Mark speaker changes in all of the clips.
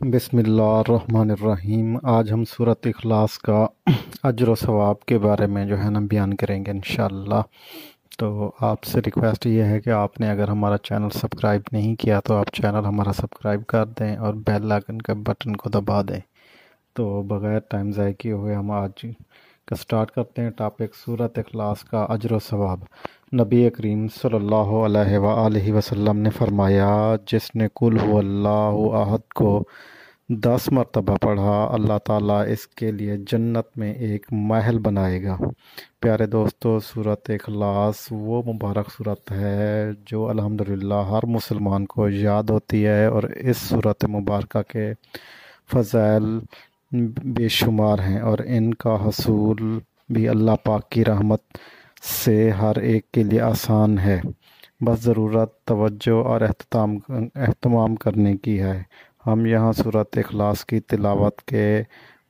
Speaker 1: बिसमीम आज हम सूरत अखलास का अजर सवाब के बारे में जो है ना बयान करेंगे इन तो आपसे रिक्वेस्ट ये है कि आपने अगर हमारा चैनल सब्सक्राइब नहीं किया तो आप चैनल हमारा सब्सक्राइब कर दें और बेल आइकन के बटन को दबा दें। तो बग़ैर टाइम ज़ाय किए हुए हम आज स्टार्ट करते हैं टॉपिक सूरत अखलास का अजर सवाब। नबी करीम सल्लल्लाहु अलैहि ने फरमाया, जिसने कुल अल्लाह अहद को दस मरतबा पढ़ा, अल्लाह ताला इसके लिए जन्नत में एक महल बनाएगा। प्यारे दोस्तों, सूरत अखलास वो मुबारक सूरत है जो अल्हम्दुलिल्लाह हर मुसलमान को याद होती है और इस सूरत मुबारक के फ़ज़ैल बेशुमार हैं और इनका हसूल भी अल्लाह पाक की रहमत से हर एक के लिए आसान है। बस ज़रूरत तवज्जो और अहतमाम अहतमाम करने की है। हम यहाँ सूरत अखलास की तिलावत के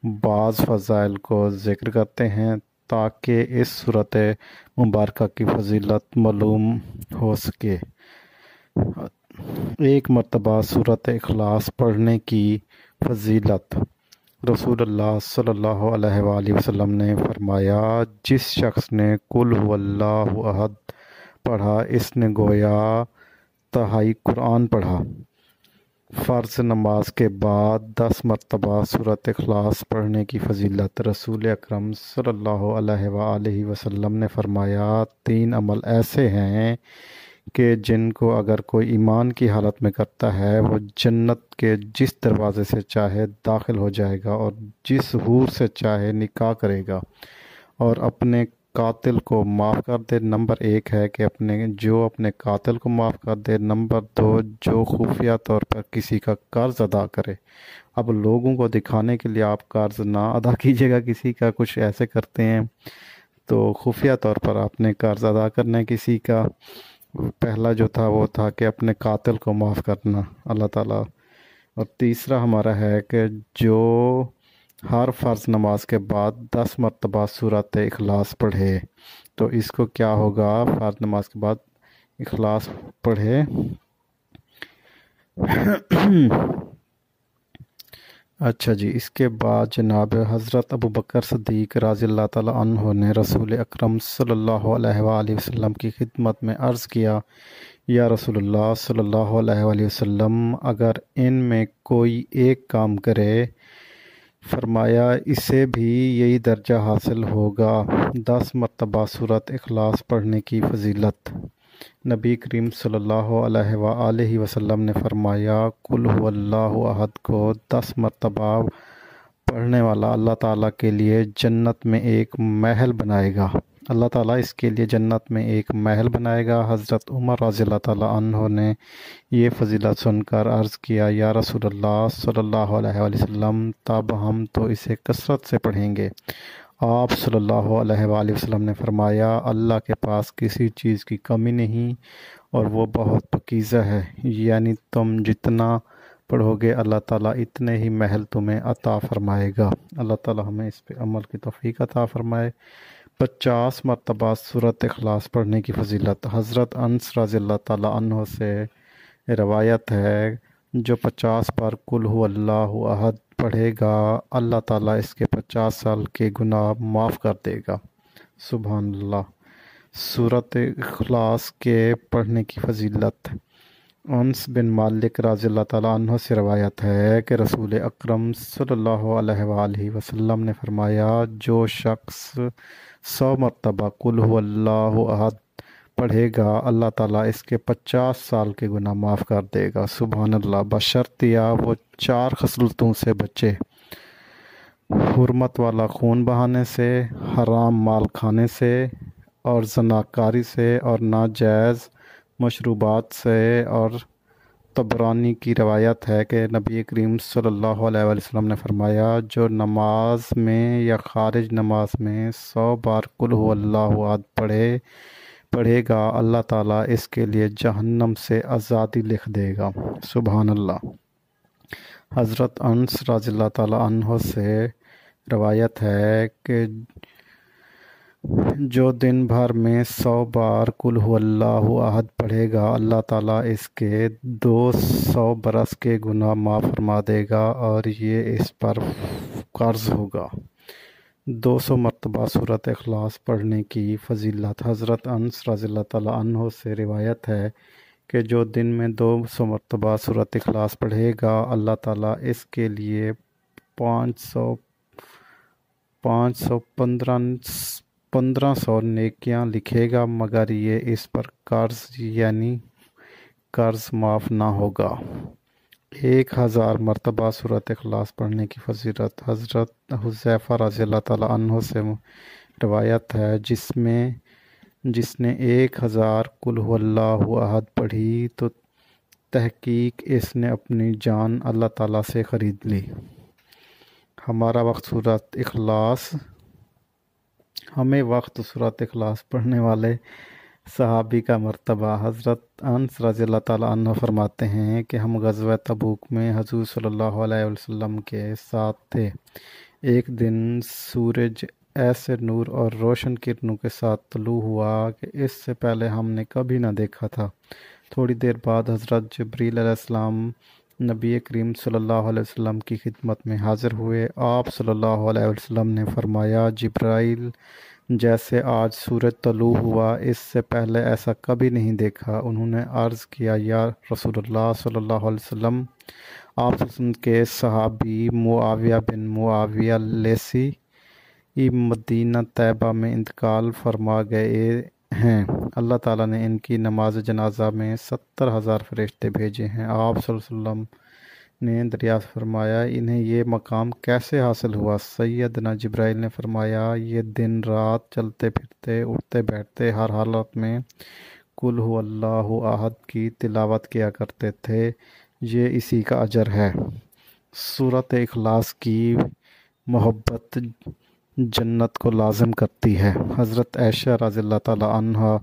Speaker 1: बाज़ फ़ज़ाइल को ज़िक्र करते हैं ताकि इस सूरत मुबारक की फजीलत मालूम हो सके। एक मरतबा सूरत अखलास पढ़ने की फजीलत। रसूलुल्लाह सल्लल्लाहु अलैहि वसल्लम ने फरमाया, जिस शख्स ने कुल अहद पढ़ा, इसने गोया तहाई कुरान पढ़ा। फ़र्ज़ नमाज़ के बाद दस मरतबा सूरत अखलास पढ़ने की फजीलत रसूल अकरम सल्लल्लाहु अलैहि वसल्लम ने फरमाया, तीन अमल ऐसे हैं कि जिनको अगर कोई ईमान की हालत में करता है, वो जन्नत के जिस दरवाज़े से चाहे दाखिल हो जाएगा और जिस हूर से चाहे निकाह करेगा। और अपने कातिल को माफ़ कर दे। नंबर एक है कि अपने, जो अपने कातिल को माफ़ कर दे। नंबर दो, जो खुफिया तौर पर किसी का कर्ज अदा करे। अब लोगों को दिखाने के लिए आप कर्ज ना अदा कीजिएगा, किसी का कुछ ऐसे करते हैं तो खुफिया तौर पर आपने कर्ज अदा करना है किसी का। पहला जो था वो था कि अपने कातिल को माफ़ करना, अल्लाह ताला। और तीसरा हमारा है कि जो हर फ़र्ज़ नमाज़ के बाद दस मरतबा सूरत अखलास पढ़े तो इसको क्या होगा? फ़र्ज़ नमाज़ के बाद अखलास पढ़े। अच्छा जी, इसके बाद जनाब हज़रत अबू बकर सदीक रज़ी तु ने रसूल अकरम सल्लल्लाहु की खिदमत में अर्ज़ किया, या रसूलुल्लाह सल्लल्लाहु अलैहि वसल्लम, अगर इन में कोई एक काम करे, फरमाया, इसे भी यही दर्जा हासिल होगा। दस मरतबा सूरत अखलास पढ़ने की फजीलत। नबी करीम सल्लल्लाहु अलैहि ने फरमाया, कुल अहद को दस मरतबा पढ़ने वाला अल्लाह ताला के लिए जन्नत में एक महल बनाएगा। अल्लाह ताला इसके लिए जन्नत में एक महल बनाएगा। हज़रत उमर रज़ी अल्लाह ने ये फजीलत सुनकर अर्ज़ किया, या सल्लल्लाहु अलैहि वसल्लम, तब हम तो इसे कसरत से पढ़ेंगे। आप सल्लल्लाहु अलैहि वसल्लम ने फरमाया, अल्लाह के पास किसी चीज़ की कमी नहीं और वो बहुत पकीज़ा है। यानी तुम जितना पढ़ोगे, अल्लाह ताला इतने ही महल तुम्हें अता फ़रमाएगा। अल्लाह ताला हमें इस पे अमल की तोफ़ी अता फ़रमाए। पचास मरतबा सूरत अखलास पढ़ने की फजीलत। हज़रत अनस रज़ी अल्लाह से रवायत है, जो पचास बार कुल अहद पढ़ेगा, अल्लाह ताला इसके पचास साल के गुनाह माफ़ कर देगा। सुबहानल्ला सूरत अखलास के पढ़ने की फजीलत। अनस बिन मालिक रज़ी अल्लाह से रवायत है कि रसूल अक्रम वसल्लम ने फरमाया, जो शख्स सौ मरतबा कुल अहद पढ़ेगा, अल्लाह ताला इसके पचास साल के गुनाह माफ़ कर देगा। सुबहान अल्लाह बशर्तिया वो चार खसलतों से बचे। हरमत वाला खून बहाने से, हराम माल खाने से और जनाकारी से और नाजायज़ मशरूबात से और तबरानी की रवायत है कि नबी करीम सल्लल्लाहु अलैहि वसल्लम ने फरमाया, जो नमाज़ में या खारिज नमाज़ में सौ बार कुल अल्लाह पढ़े, पढ़ेगा, अल्लाह ताला इसके लिए जहन्नम से आज़ादी लिख देगा। सुबहानल्ला हज़रत अनस रज़ी तह से रवायत है कि जो दिन भर में सौ बार कुल अहद पढ़ेगा, अल्लाह ताला इसके दो सौ बरस के गुनाह माफ़ फरमा देगा और ये इस पर कर्ज होगा। दो सौ मरतबा सूरत अखलास पढ़ने की फजीलत हज़रत अनस रज़ी से रिवायत है कि जो दिन में दो सौ मरतबा सूरत अखलास पढ़ेगा, अल्लाह ताला इसके लिए पाँच सौ पाँच सौ पंद्रह पंद्रह सौ नेकियाँ लिखेगा, मगर ये इस पर कर्ज, यानी कर्ज माफ़ ना होगा। एक हज़ार मरतबा सूरत अखलास पढ़ने की फजीरत। हज़रत हुजैफ़ा रज़ी तह से रवायत है, जिसमें, जिसने एक हज़ार कुल अहद पढ़ी तो तहकीक इसने अपनी जान अल्लाह ताला से ख़रीद ली। हमारा वक्त सूरत अखलास हमें वक्त सूरत अखलास पढ़ने वाले सहाबी का मरतबा हज़रत अनस रज़ी तह फरमाते हैं कि हम गज़वा तबूक में हजूर सल्लल्लाहु अलैहि वसल्लम के साथ थे। एक दिन सूरज ऐसे नूर और रोशन किरणों के साथ तलू हुआ कि इससे पहले हमने कभी ना देखा था। थोड़ी देर बाद हज़रत जबरील अलैहिस्सलाम नबी करीम सल्लल्लाहु अलैहि वसल्लम की खिदमत में हाज़िर हुए। आप सल्लल्लाहु अलैहि वसल्लम ने फरमाया, जब्राइल, जैसे आज सूरज तलू हुआ, इससे पहले ऐसा कभी नहीं देखा। उन्होंने अर्ज़ किया, या रसूलुल्लाह सल्लल्लाहु अलैहि वसल्लम, आप के सहाबी मुआविया बिन मुआविया लेसी मदीना तैयबा में इंतकाल फरमा गए। हैं। अल्लाह ताला ने इनकी नमाज़ जनाजा में सत्तर हज़ार फरिश्ते भेजे हैं। आप वसल्लम ने दरियात फरमाया, इन्हें ये मकाम कैसे हासिल हुआ? सैदना जब्राइल ने फरमाया, ये दिन रात चलते फिरते, उठते बैठते हर हालत में कुल अल्लाह आहद की तिलावत किया करते थे। ये इसी का अजर है। सूरत अखलास की मोहब्बत जन्नत को लाजम करती है। हज़रत ऐशा रज़ी तह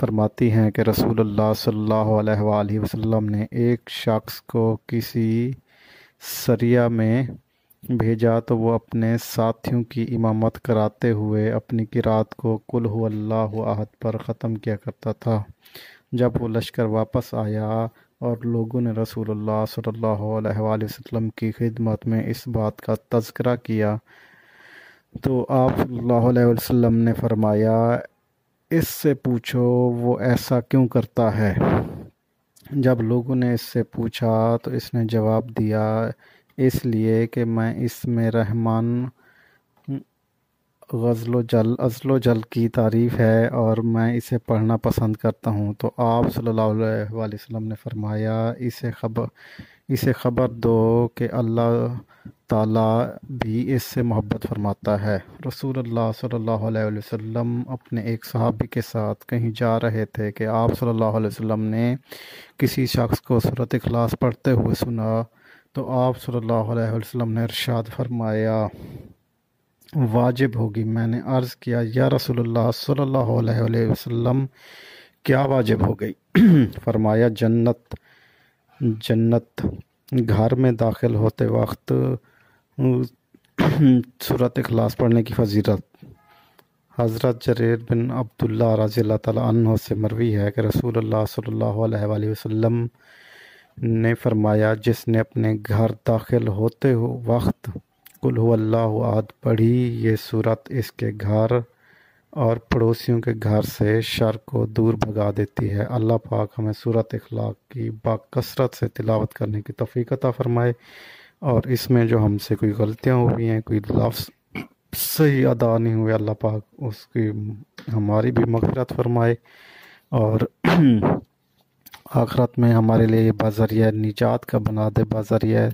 Speaker 1: फरमाती हैं कि रसूल अलैहि वसल्लम ने एक शख्स को किसी सरिया में भेजा तो वो अपने साथियों की इमामत कराते हुए अपनी किरात को कुल आहद पर ख़त्म किया करता था। जब वो लश्कर वापस आया और लोगों ने रसूल अलैहि वसल्लम की खिदमत में इस बात का तस्करा किया तो आप वसल्लम ने फरमाया, इससे पूछो वो ऐसा क्यों करता है? जब लोगों ने इससे पूछा तो इसने जवाब दिया, इसलिए कि मैं इसमें रहमान गज़लो जल अज़लो जल की तारीफ़ है और मैं इसे पढ़ना पसंद करता हूँ। तो आप सल्लल्लाहु अलैहि वसल्लम ने फरमाया, इसे खबर इसे ख़बर दो कि अल्लाह ताला भी इससे मोहब्बत फरमाता है। रसूलुल्लाह सल्लल्लाहु अलैहि वसल्लम अपने एक सहाबी के साथ कहीं जा रहे थे कि आप सल्लल्लाहु अलैहि वसल्लम ने किसी शख्स को सूरत इखलास पढ़ते हुए सुना तो आप सल्लल्लाहु अलैहि वसल्लम ने इरशाद फरमाया, वाजिब होगी। मैंने अर्ज़ किया, या रसूलुल्लाह सल्लल्लाहु अलैहि वसल्लम, क्या वाजिब हो गई? फरमाया, जन्नत। जन्नत, घर में दाखिल होते वक्त सूरत अखलास पढ़ने की फजीरत। हज़रत जरीर बिन अब्दुल्ला रज़ी तह से मरवी है कि सल्लल्लाहु अलैहि वसल्लम ने फरमाया, जिसने अपने घर दाखिल होते हो वक्त, कुल आद, पढ़ी ये सूरत इसके घर और पड़ोसियों के घर से शर को दूर भगा देती है। अल्लाह पाक हमें सूरत अखलाक की बाकसरत से तिलावत करने की तफ़ीक़ता फ़रमाए और इसमें जो हमसे कोई गलतियाँ हुई हैं, कोई लफ्ज़ सही अदा नहीं हुए, अल्लाह पाक उसकी हमारी भी मफरत फरमाए और आखरत में हमारे लिए बाज़रिया निजात का बना दे, बाज़रिया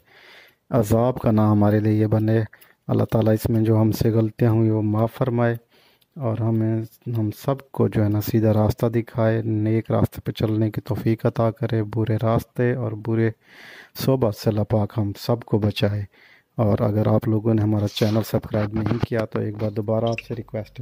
Speaker 1: अजाब का ना हमारे लिए बने। अल्लाह ताला इसमें जो हमसे गलतियाँ हुई, वो माफ़ फरमाए। और हमें, हम सबको जो है ना सीधा रास्ता दिखाए, नेक रास्ते पे चलने की तोफ़ी अता करे, बुरे रास्ते और बुरे सोबत से लपाक हम सबको बचाए। और अगर आप लोगों ने हमारा चैनल सब्सक्राइब नहीं किया तो एक बार दोबारा आपसे रिक्वेस्ट